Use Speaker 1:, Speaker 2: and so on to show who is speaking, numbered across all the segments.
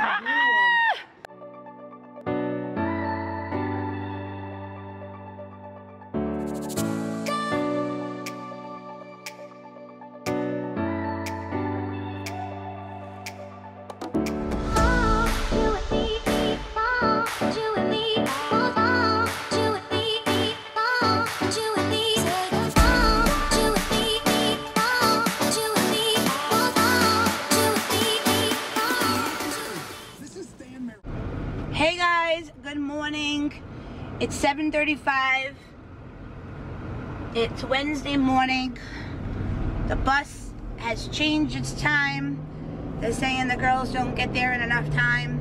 Speaker 1: Yeah. 7:35. It's Wednesday morning. The bus has changed its time. They're saying the girls don't get there in enough time.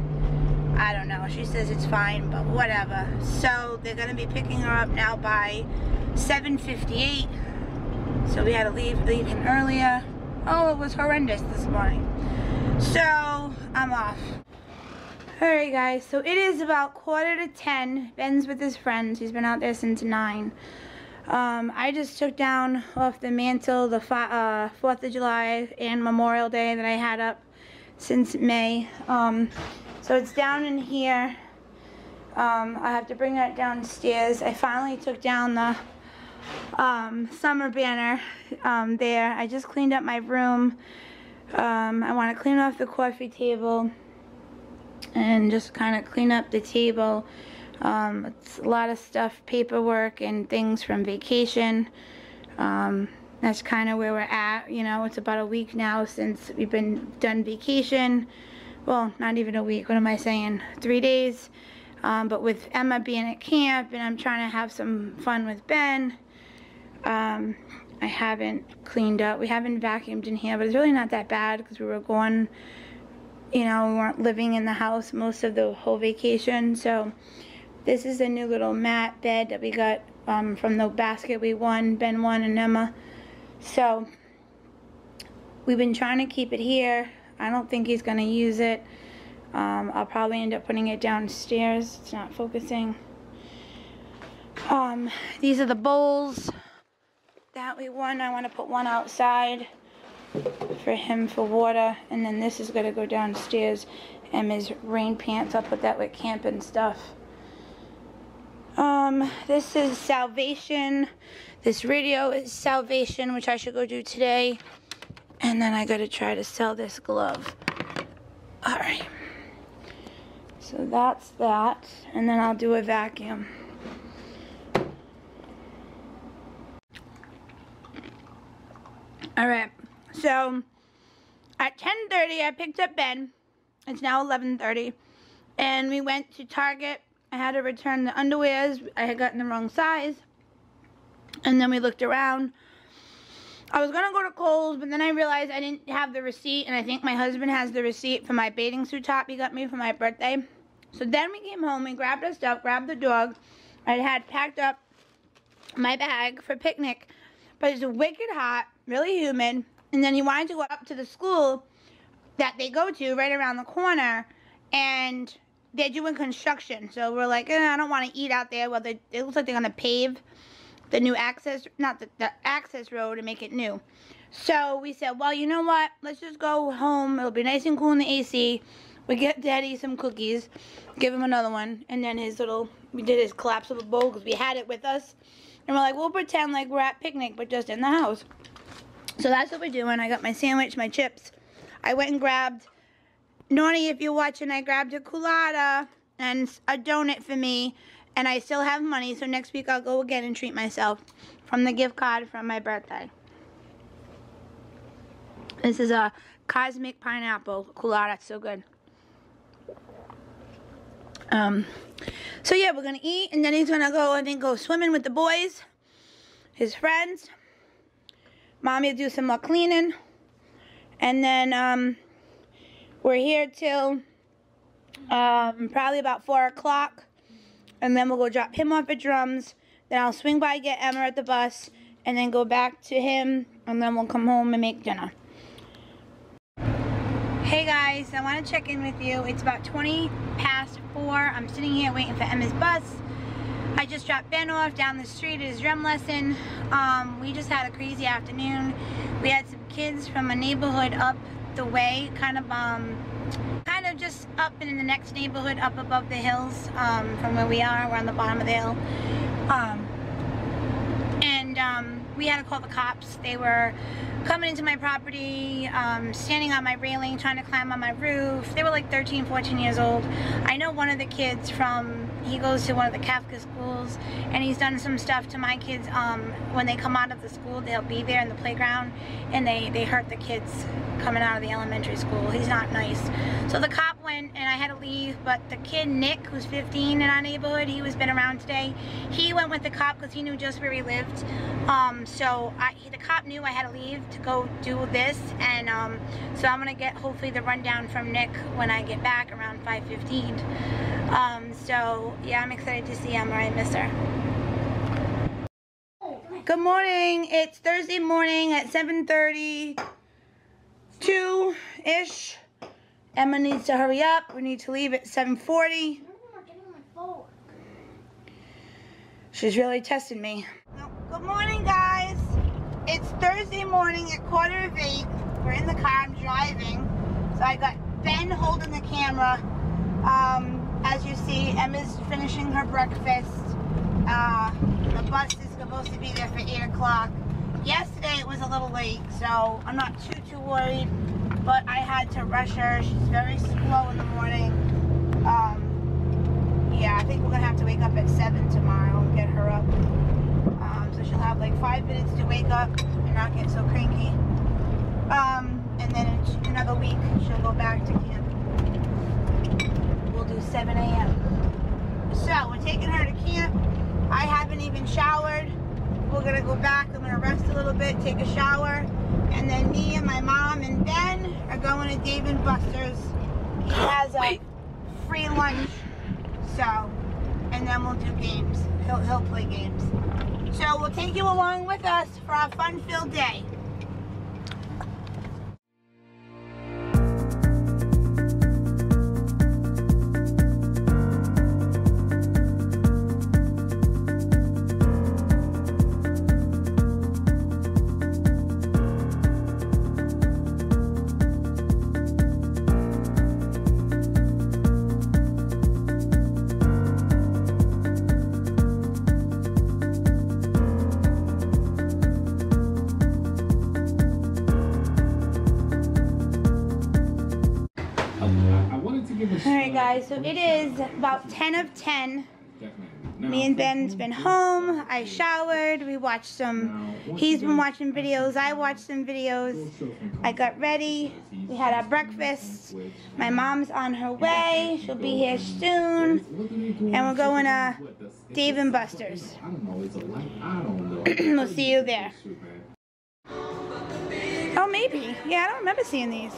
Speaker 1: I don't know. She says it's fine, but whatever. So they're gonna be picking her up now by 7:58. So we had to leave leaving earlier. Oh, it was horrendous this morning. So I'm off. Alright guys, so it is about quarter to ten. Ben's with his friends. He's been out there since nine. Um, I just took down off the mantle the uh, 4th of July and Memorial Day that I had up since May. Um, so it's down in here. Um, I have to bring that downstairs. I finally took down the um, summer banner um, there. I just cleaned up my room. Um, I want to clean off the coffee table and just kind of clean up the table. Um, it's a lot of stuff, paperwork and things from vacation. Um, that's kind of where we're at. You know, it's about a week now since we've been done vacation. Well, not even a week. What am I saying? Three days. Um, but with Emma being at camp and I'm trying to have some fun with Ben, um, I haven't cleaned up. We haven't vacuumed in here, but it's really not that bad because we were going you know, we weren't living in the house most of the whole vacation. So this is a new little mat bed that we got um, from the basket we won, Ben won and Emma. So we've been trying to keep it here. I don't think he's going to use it. Um, I'll probably end up putting it downstairs. It's not focusing. Um, these are the bowls that we won. I want to put one outside for him for water and then this is gonna go downstairs and his rain pants I'll put that with camping stuff. Um this is salvation. This radio is salvation which I should go do today. And then I gotta try to sell this glove. All right so that's that and then I'll do a vacuum. All right so at 10:30 I picked up Ben. It's now 11:30 and we went to Target. I had to return the underwears. I had gotten the wrong size. And then we looked around. I was going to go to Kohl's, but then I realized I didn't have the receipt and I think my husband has the receipt for my bathing suit top he got me for my birthday. So then we came home, we grabbed our stuff, grabbed the dog. I had packed up my bag for picnic, but it's wicked hot, really humid. And then he wanted to go up to the school that they go to right around the corner. And they're doing construction. So we're like, eh, I don't want to eat out there. Well, they, it looks like they're going to pave the new access, not the, the access road and make it new. So we said, well, you know what? Let's just go home. It'll be nice and cool in the AC. We get Daddy some cookies, give him another one, and then his little, we did his collapsible bowl because we had it with us. And we're like, we'll pretend like we're at picnic, but just in the house. So that's what we're doing. I got my sandwich, my chips. I went and grabbed, Noni, if you're watching, I grabbed a Coolatta and a donut for me. And I still have money, so next week I'll go again and treat myself from the gift card from my birthday. This is a cosmic pineapple Coolatta. It's so good. Um, so yeah, we're gonna eat, and then he's gonna go, I think, go swimming with the boys, his friends. Mommy will do some more cleaning, and then um, we're here till um, probably about four o'clock, and then we'll go drop him off at drums. Then I'll swing by get Emma at the bus, and then go back to him, and then we'll come home and make dinner. Hey guys, I want to check in with you. It's about 20 past 4. I'm sitting here waiting for Emma's bus. I just dropped Ben off down the street at his drum lesson. Um, we just had a crazy afternoon. We had some kids from a neighborhood up the way, kind of um, kind of just up in the next neighborhood, up above the hills um, from where we are. We're on the bottom of the hill. Um, and um, we had to call the cops. They were coming into my property, um, standing on my railing, trying to climb on my roof. They were like 13, 14 years old. I know one of the kids from, he goes to one of the Kafka schools, and he's done some stuff to my kids. Um, when they come out of the school, they'll be there in the playground, and they, they hurt the kids coming out of the elementary school. He's not nice. So the cop I had to leave, but the kid, Nick, who's 15 in our neighborhood, he was been around today, he went with the cop because he knew just where he lived. Um, so I, the cop knew I had to leave to go do this, and um, so I'm gonna get hopefully the rundown from Nick when I get back around 5:15. Um, so yeah, I'm excited to see him I miss her. Good morning. It's Thursday morning at 7:32 ish. Emma needs to hurry up. We need to leave at 7:40. She's really testing me. Good morning, guys. It's Thursday morning at quarter of eight. We're in the car. I'm driving. So I got Ben holding the camera. Um, as you see, Emma's finishing her breakfast. Uh, the bus is supposed to be there for 8 o'clock. Yesterday it was a little late, so I'm not too, too worried. But I had to rush her. She's very slow in the morning. Um, yeah, I think we're to have to wake up at 7 tomorrow and get her up. Um, so she'll have like five minutes to wake up and not get so cranky. Um, and then in another week, she'll go back to camp. We'll do 7 a.m. So we're taking her to camp. I haven't even showered. We're gonna go back. I'm gonna rest a little bit, take a shower, and then me and my mom and Ben going to Dave and Buster's. He has a free lunch, so, and then we'll do games. He'll he'll play games. So we'll take you along with us for our fun-filled day. 10 of 10. Me and Ben's been home. I showered. We watched some. He's been watching videos. I watched some videos. I got ready. We had our breakfast. My mom's on her way. She'll be here soon. And we're going uh, to Dave and Buster's.
Speaker 2: I don't know. It's a light. I don't know.
Speaker 1: we'll see you there. Oh, maybe. Yeah, I don't remember seeing these.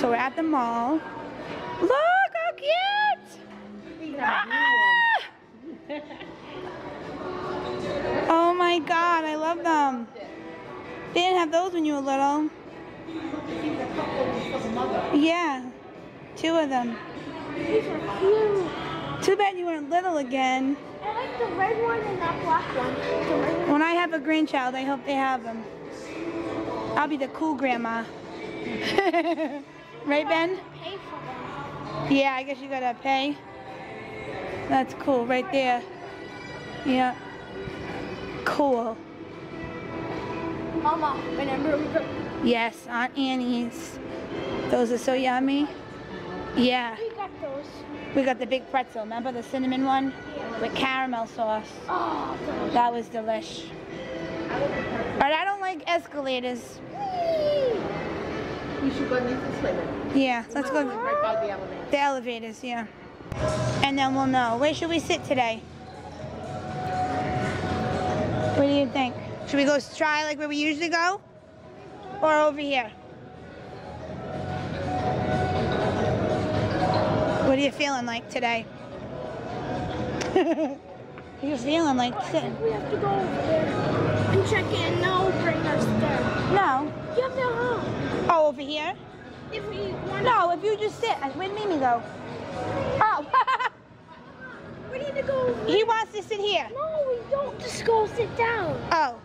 Speaker 1: So we're at the mall. Look how cute! Ah! Oh my god, I love them. They didn't have those when you were little. Yeah, two of them.
Speaker 3: These are cute.
Speaker 1: Too bad you weren't little again.
Speaker 3: I like the red one and that black one. The red one.
Speaker 1: When I have a grandchild, I hope they have them. I'll be the cool grandma. right, Ben?
Speaker 3: Pay for them.
Speaker 1: Yeah, I guess you gotta pay. That's cool, right there. Yeah. Cool.
Speaker 3: Mama, remember we got
Speaker 1: Yes, Auntie Anne's. Those are so yummy. Yeah.
Speaker 3: we got those.
Speaker 1: We got the big pretzel. Remember the cinnamon one? With caramel sauce.
Speaker 3: Oh, those.
Speaker 1: That was delish. But I don't like escalators.
Speaker 4: We should go need this way.
Speaker 1: Yeah, let's go.
Speaker 4: Right by the elevator.
Speaker 1: The elevators, yeah. And then we'll know. Where should we sit today? What do you think? Should we go try like where we usually go? Or over here? What are you feeling like today? You're feeling like sitting.
Speaker 3: We have to go over there and check in. No, bring us there.
Speaker 1: No.
Speaker 3: You have to home.
Speaker 1: Oh, over here?
Speaker 3: If we want
Speaker 1: No, if you just sit. Where'd Mimi go? Oh,
Speaker 3: we need to go
Speaker 1: he wants to sit here.
Speaker 3: No, we don't. Just go sit down.
Speaker 1: Oh.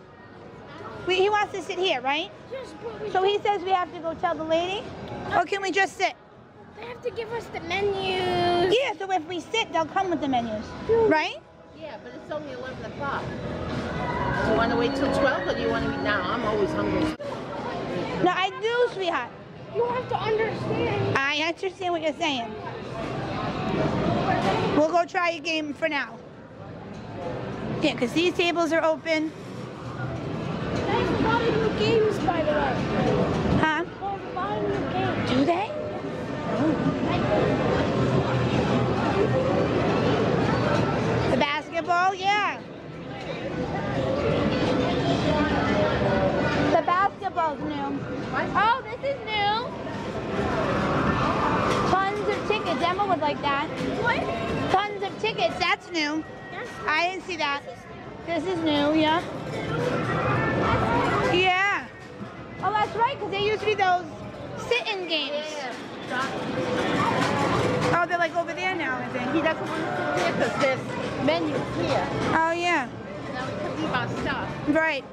Speaker 1: We, he wants to sit here, right?
Speaker 3: Yes, but we
Speaker 1: So he says we have to go tell the lady? Or can we just sit?
Speaker 3: They have to give us the menus.
Speaker 1: Yeah, so if we sit, they'll come with the menus. Right?
Speaker 4: Yeah, but it's only 11 o'clock. Do you want to wait till 12 or do you want to eat now? I'm always hungry.
Speaker 1: No, I do, sweetheart.
Speaker 3: You have to understand.
Speaker 1: I understand what you're saying. We'll go try a game for now. Yeah, because these tables are open.
Speaker 3: They have a lot of new games, by the way.
Speaker 1: Huh?
Speaker 3: They have a lot of new games.
Speaker 1: Do they? The basketball, yeah. The basketball's new. Oh, this is new. Tons of tickets. Emma would like that.
Speaker 3: What?
Speaker 1: Tons of tickets. That's new. I didn't see that. This is new, yeah. Yeah. Oh, that's right, because they used to be those sit-in games. Oh, they're like over there now, I think.
Speaker 4: He doesn't want to sit here because there's menus here.
Speaker 1: Oh, yeah.
Speaker 4: Now we can leave our stuff.
Speaker 1: Right.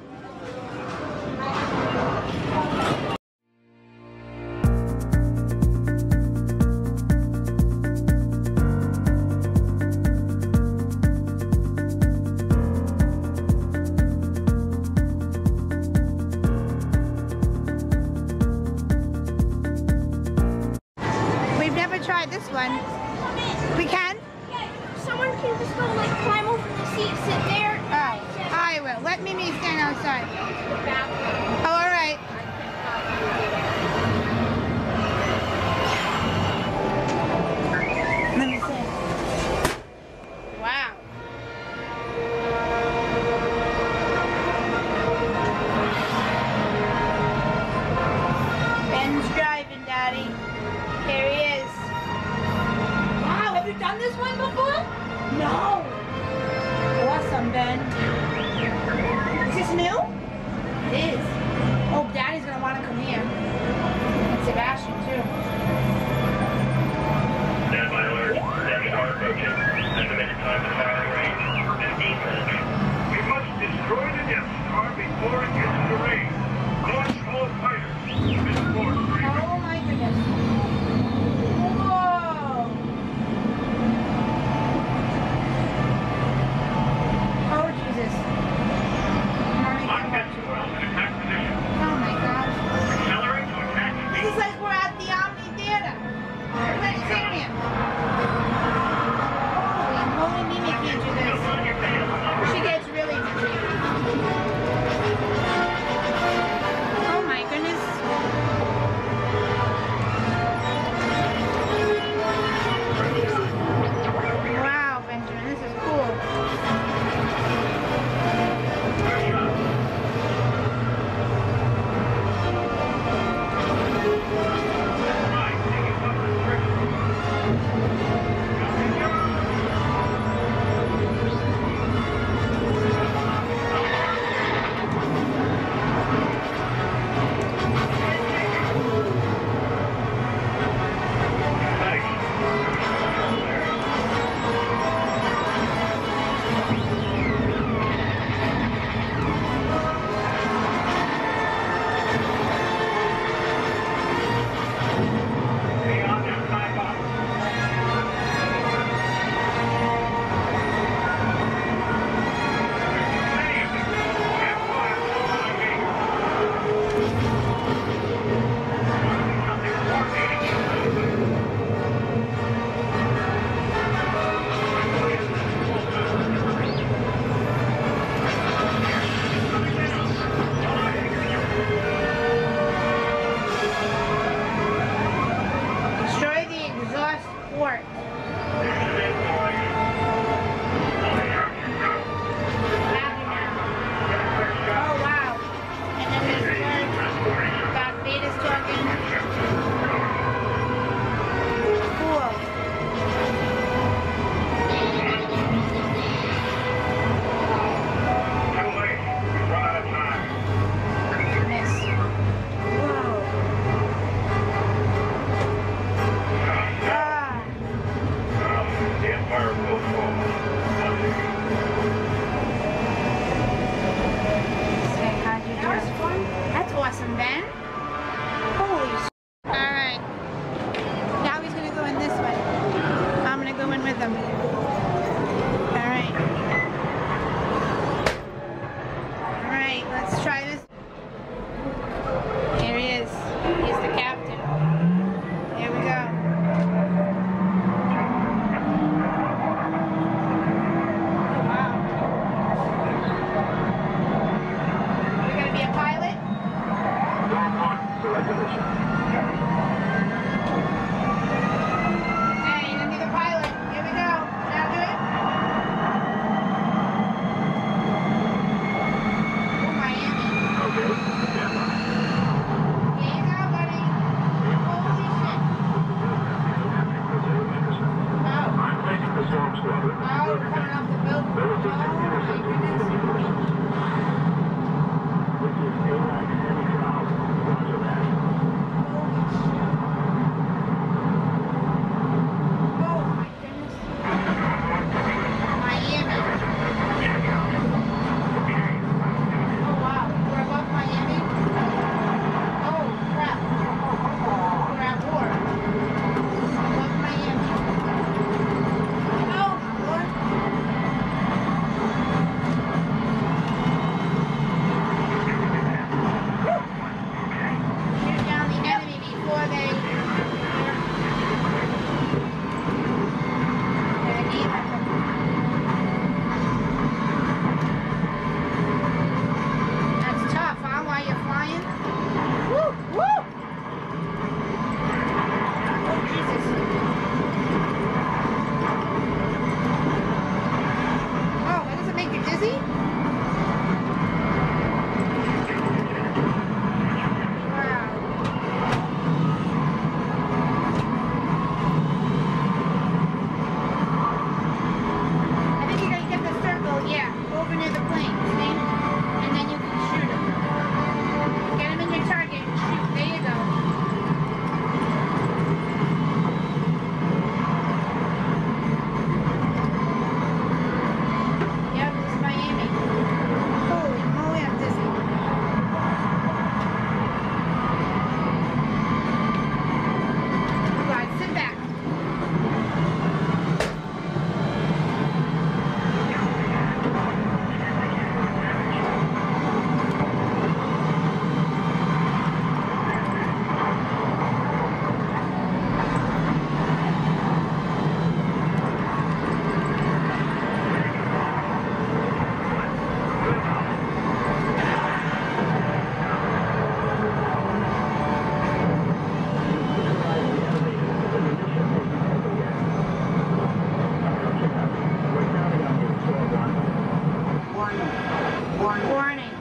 Speaker 3: Warning.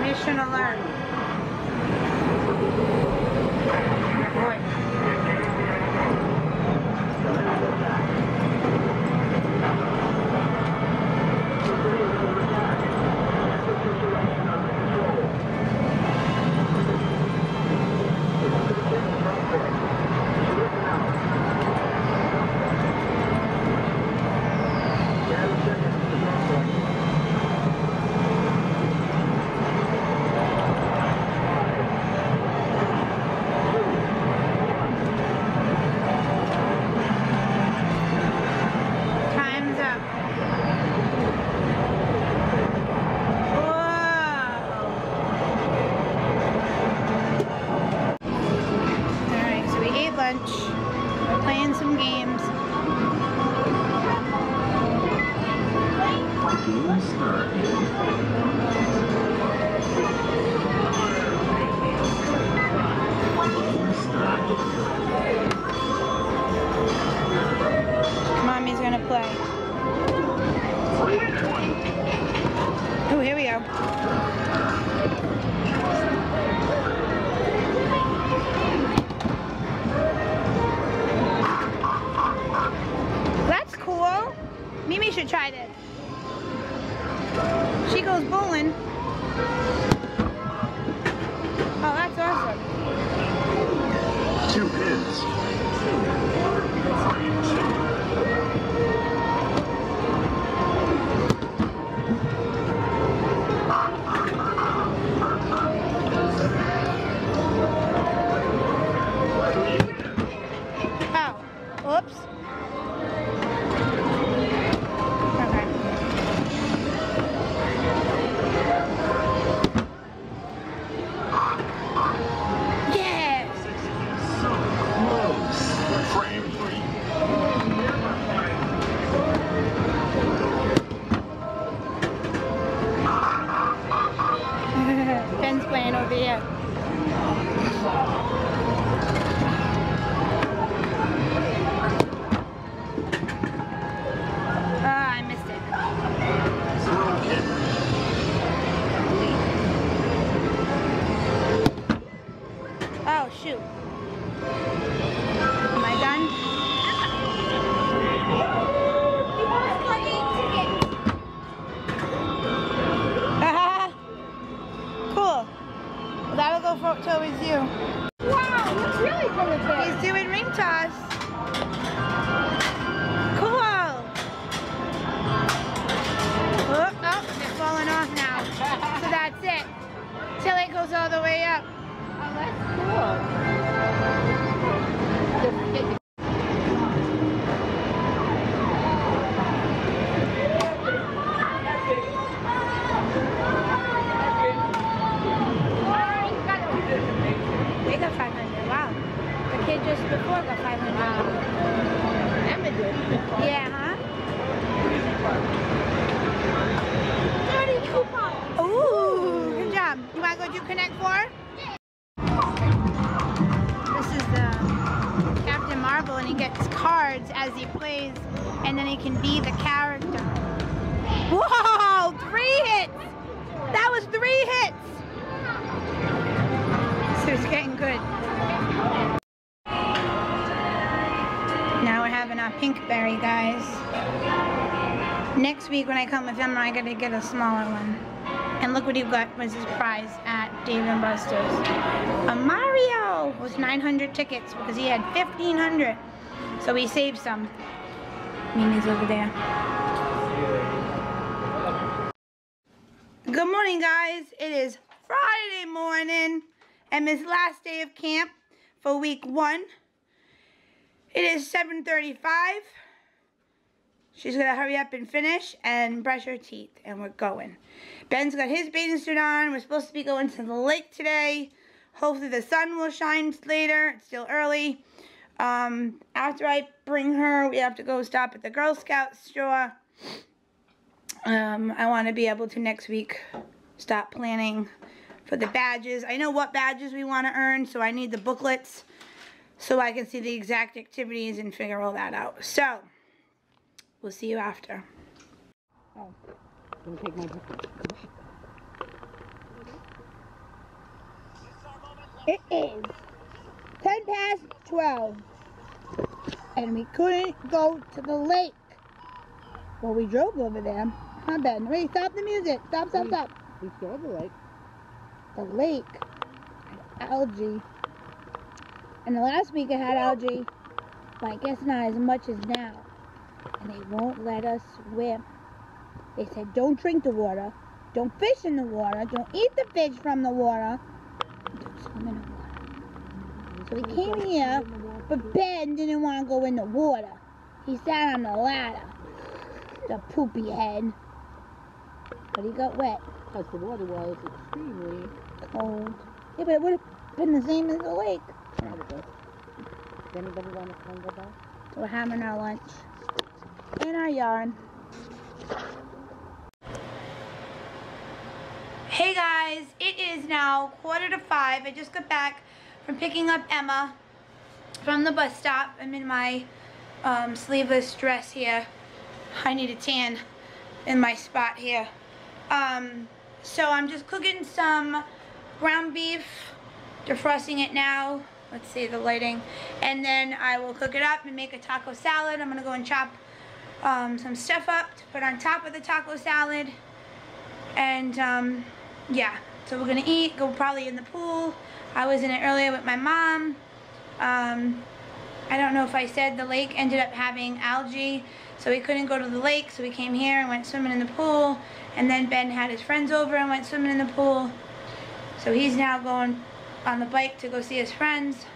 Speaker 3: Mission alert. Good
Speaker 1: boy. Lunch. Next week when I come with him, I gotta get a smaller one. And look what he got was his prize at Dave and Buster's. A Mario with 900 tickets because he had 1,500. So he saved some. Mimi's over there. Good morning, guys. It is Friday morning and this last day of camp for week one. It is 7.35. She's gonna hurry up and finish and brush her teeth, and we're going. Ben's got his bathing suit on. We're supposed to be going to the lake today. Hopefully the sun will shine later. It's still early. Um, after I bring her, we have to go stop at the Girl Scout store. Um, I want to be able to next week stop planning for the badges. I know what badges we want to earn, so I need the booklets so I can see the exact activities and figure all that out. So, we'll see you after. Oh, it is 10 past 12, and we couldn't go to the lake. Well, we drove over there. Huh, Ben? Wait, stop the music. Stop, stop, stop.
Speaker 4: We saw the lake.
Speaker 1: the lake had algae. And the last week it had algae, but I guess not as much as now. And they won't let us swim. They said don't drink the water, don't fish in the water, don't eat the fish from the water, don't swim in the water. So we came here, but Ben didn't want to go in the water. He sat on the ladder, the poopy head. But he got wet.
Speaker 4: Because the water was extremely
Speaker 1: cold. Yeah, but it would have been the same as the lake.
Speaker 4: Does anybody want to tango by?
Speaker 1: We're having our lunch in our yard. Hey guys, it is now quarter to five. I just got back from picking up Emma from the bus stop. I'm in my um, sleeveless dress here. I need a tan in my spot here. Um, so I'm just cooking some ground beef, defrosting it now. Let's see the lighting. And then I will cook it up and make a taco salad. I'm gonna go and chop um, some stuff up to put on top of the taco salad. And um, yeah, so we're gonna eat, go probably in the pool. I was in it earlier with my mom. Um, I don't know if I said the lake ended up having algae, so we couldn't go to the lake, so we came here and went swimming in the pool. And then Ben had his friends over and went swimming in the pool. So he's now going on the bike to go see his friends.